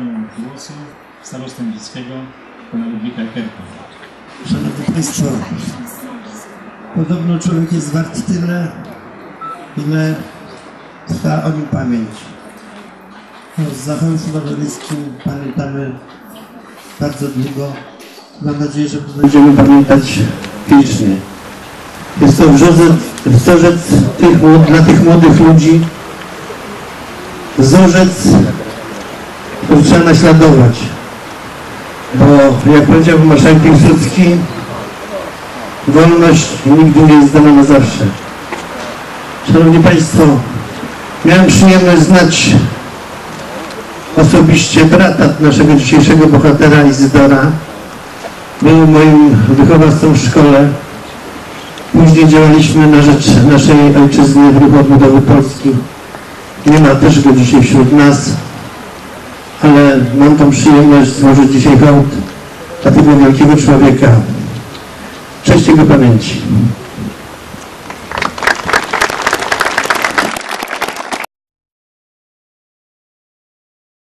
głosu starostę Wiejskiego pana Ludwika Kerpa. Szanowni Państwo, podobno człowiek jest wart tyle, ile trwa o nim pamięć. No, z Zachem Środowiskim pamiętamy bardzo długo. Mam nadzieję, że będziemy pamiętać wiecznie. Jest to wzorzec, wzorzec tych, dla tych młodych ludzi, wzorzec, który trzeba naśladować. Bo jak powiedział marszałek Piłsudski, wolność nigdy nie jest dana na zawsze. Szanowni Państwo, miałem przyjemność znać osobiście brata naszego dzisiejszego bohatera Izydora. Był moim wychowawcą w szkole. Później działaliśmy na rzecz naszej ojczyzny w ruchu odbudowy Polski. Nie ma też go dzisiaj wśród nas ale mam tą przyjemność złożyć dzisiaj hołd dla tego wielkiego człowieka. Cześć jego pamięci.